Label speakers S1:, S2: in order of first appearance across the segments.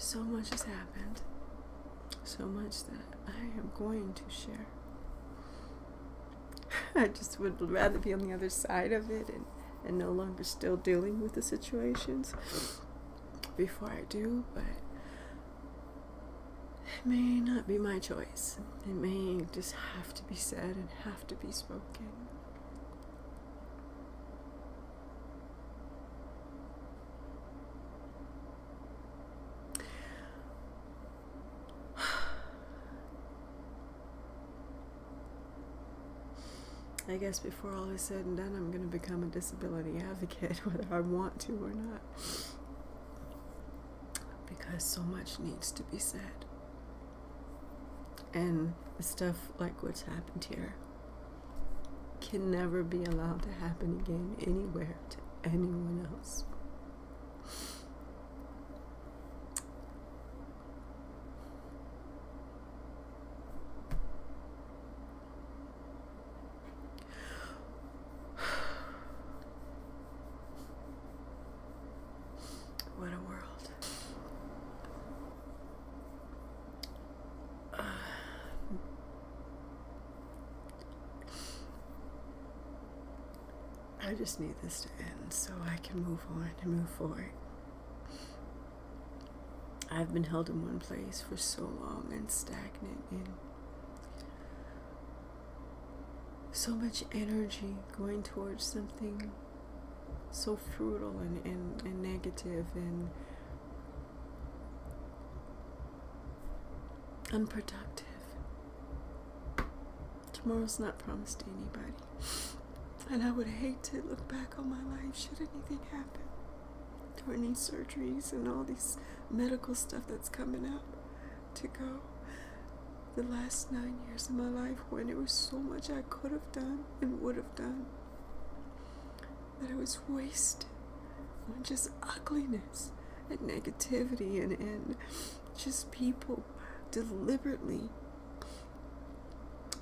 S1: so much has happened. So much that I am going to share. I just would rather be on the other side of it and, and no longer still dealing with the situations before I do, but it may not be my choice. It may just have to be said and have to be spoken. Guess before all is said and done, I'm going to become a disability advocate, whether I want to or not. Because so much needs to be said. And stuff like what's happened here can never be allowed to happen again anywhere to anyone else. What a world. I just need this to end so I can move on and move forward. I've been held in one place for so long and stagnant and so much energy going towards something so fruitful and, and, and negative and unproductive. Tomorrow's not promised to anybody. And I would hate to look back on my life should anything happen during these surgeries and all these medical stuff that's coming up to go. The last nine years of my life when there was so much I could have done and would have done that it was wasted on just ugliness and negativity and, and just people deliberately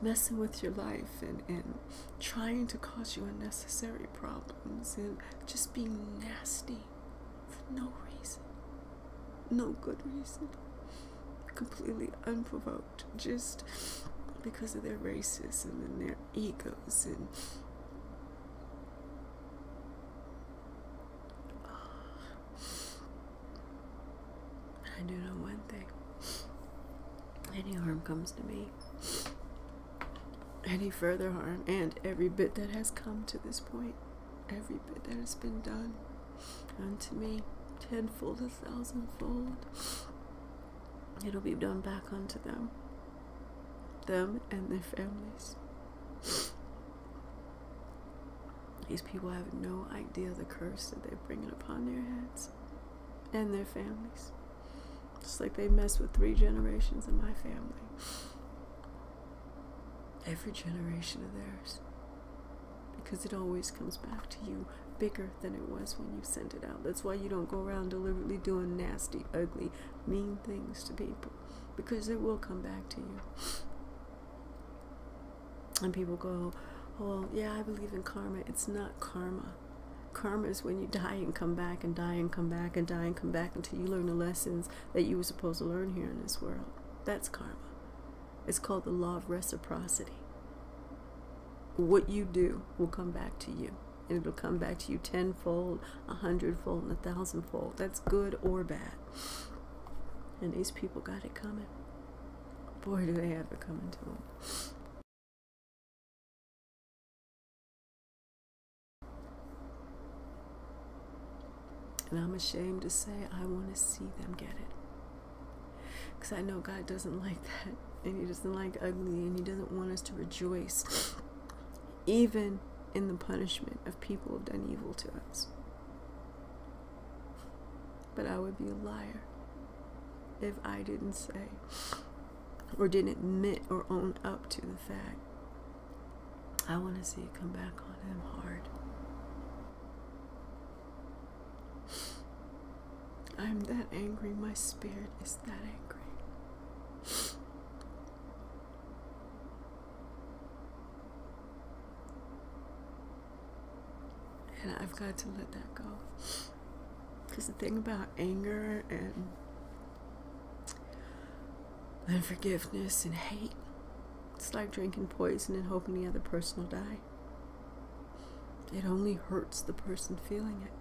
S1: messing with your life and, and trying to cause you unnecessary problems and just being nasty for no reason. No good reason. Completely unprovoked. Just because of their racism and their egos and I do know one thing. Any harm comes to me. Any further harm, and every bit that has come to this point, every bit that has been done unto me, tenfold, a thousandfold, it'll be done back unto them, them and their families. These people have no idea the curse that they're bringing upon their heads and their families. Just like they messed with three generations of my family. Every generation of theirs. Because it always comes back to you bigger than it was when you sent it out. That's why you don't go around deliberately doing nasty, ugly, mean things to people. Because it will come back to you. And people go, oh, yeah, I believe in karma. It's not karma. Karma is when you die and come back and die and come back and die and come back until you learn the lessons that you were supposed to learn here in this world. That's karma. It's called the law of reciprocity. What you do will come back to you. And it'll come back to you tenfold, a hundredfold, and a thousandfold. That's good or bad. And these people got it coming. Boy, do they have it coming to them. And I'm ashamed to say I want to see them get it. Because I know God doesn't like that. And He doesn't like ugly. And He doesn't want us to rejoice. Even in the punishment of people who have done evil to us. But I would be a liar if I didn't say or didn't admit or own up to the fact I want to see it come back on them hard. I'm that angry. My spirit is that angry. I've got to let that go. Because the thing about anger and unforgiveness and hate, it's like drinking poison and hoping the other person will die. It only hurts the person feeling it.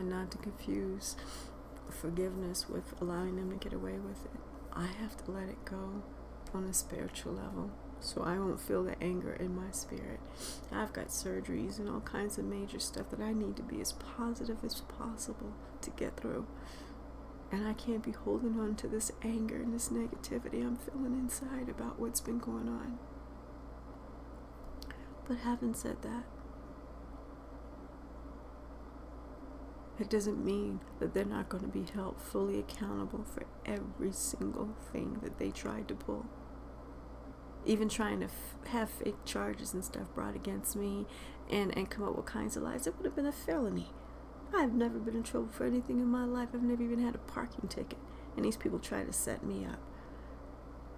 S1: And not to confuse forgiveness with allowing them to get away with it. I have to let it go on a spiritual level so I won't feel the anger in my spirit. I've got surgeries and all kinds of major stuff that I need to be as positive as possible to get through. And I can't be holding on to this anger and this negativity I'm feeling inside about what's been going on. But having said that, it doesn't mean that they're not going to be held fully accountable for every single thing that they tried to pull even trying to f- have fake charges and stuff brought against me and, and come up with kinds of lies, it would have been a felony. I've never been in trouble for anything in my life. I've never even had a parking ticket. And these people try to set me up.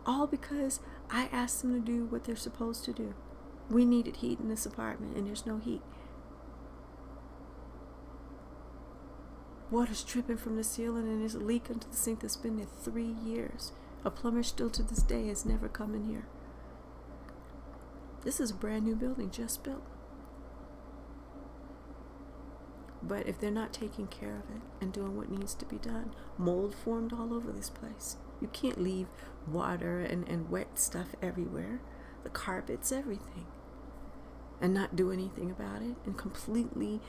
S1: All because I asked them to do what they're supposed to do. We needed heat in this apartment, and there's no heat. Water's dripping from the ceiling, and there's a leak into the sink that's been there three years. A plumber still to this day has never come in here. This is a brand new building just built. But if they're not taking care of it and doing what needs to be done, mold formed all over this place. You can't leave water and, and wet stuff everywhere. The carpets, everything. And not do anything about it. And completely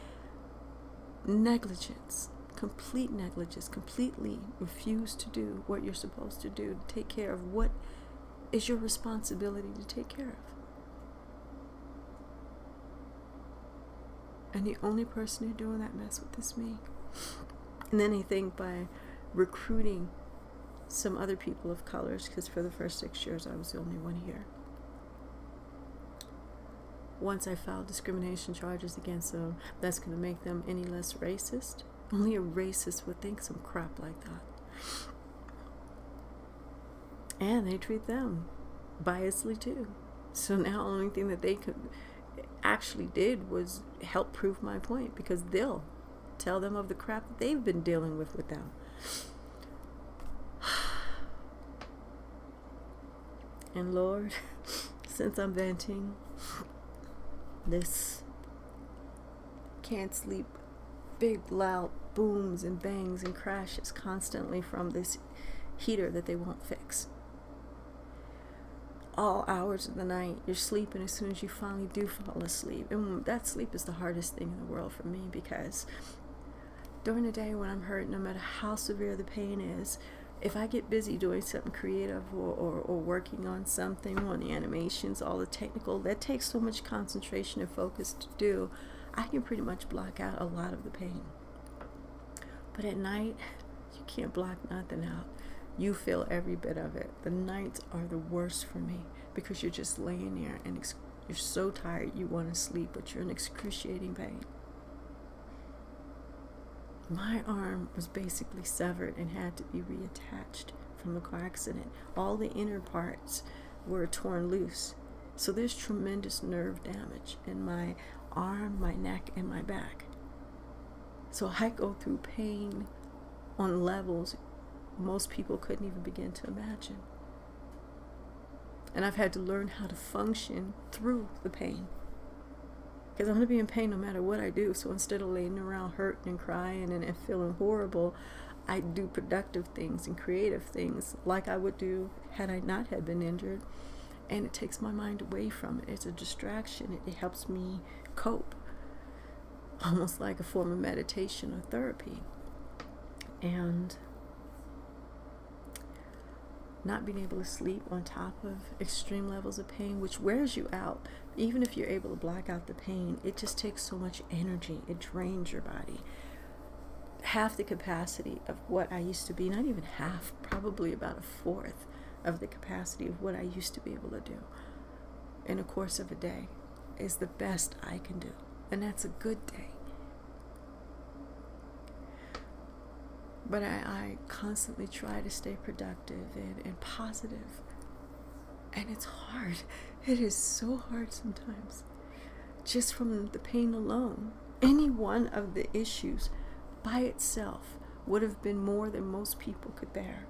S1: negligence. Complete negligence. Completely refuse to do what you're supposed to do. To take care of what is your responsibility to take care of. And the only person who's doing that mess with is me. And then I think by recruiting some other people of colors, because for the first six years I was the only one here. Once I filed discrimination charges against them, that's going to make them any less racist. Only a racist would think some crap like that. And they treat them biasly too. So now only thing that they could actually did was help prove my point because they'll tell them of the crap that they've been dealing with with them. And Lord, since I'm venting, this can't sleep, big loud booms and bangs and crashes constantly from this heater that they won't fix all hours of the night. You're sleeping as soon as you finally do fall asleep. And that sleep is the hardest thing in the world for me because during the day when I'm hurt, no matter how severe the pain is, if I get busy doing something creative or, or, or working on something, on the animations, all the technical, that takes so much concentration and focus to do, I can pretty much block out a lot of the pain. But at night, you can't block nothing out you feel every bit of it. The nights are the worst for me because you're just laying there and you're so tired you want to sleep, but you're in excruciating pain. My arm was basically severed and had to be reattached from the car accident. All the inner parts were torn loose. So there's tremendous nerve damage in my arm, my neck, and my back. So I go through pain on levels most people couldn't even begin to imagine. And I've had to learn how to function through the pain. Because I'm going to be in pain no matter what I do. So instead of laying around hurting and crying and, and feeling horrible, I do productive things and creative things like I would do had I not had been injured. And it takes my mind away from it. It's a distraction. It, it helps me cope. Almost like a form of meditation or therapy. And not being able to sleep on top of extreme levels of pain, which wears you out. Even if you're able to block out the pain, it just takes so much energy. It drains your body. Half the capacity of what I used to be, not even half, probably about a fourth of the capacity of what I used to be able to do in a course of a day is the best I can do. And that's a good day. But I, I constantly try to stay productive and, and positive And it's hard. It is so hard sometimes. Just from the pain alone. Any one of the issues by itself would have been more than most people could bear.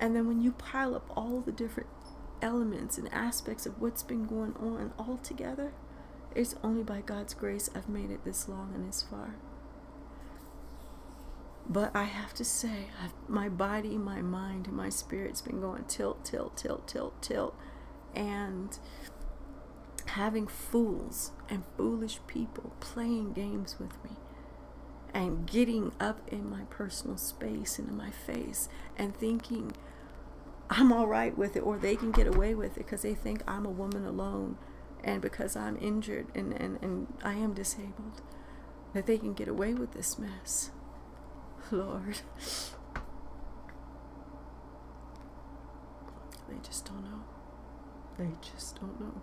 S1: And then when you pile up all the different elements and aspects of what's been going on all together, it's only by God's grace I've made it this long and this far. But I have to say, I've, my body, my mind, and my spirit's been going tilt, tilt, tilt, tilt, tilt. And having fools and foolish people playing games with me and getting up in my personal space and in my face and thinking I'm all right with it, or they can get away with it because they think I'm a woman alone and because I'm injured and, and, and I am disabled, that they can get away with this mess. Lord. They just don't know. They just don't know.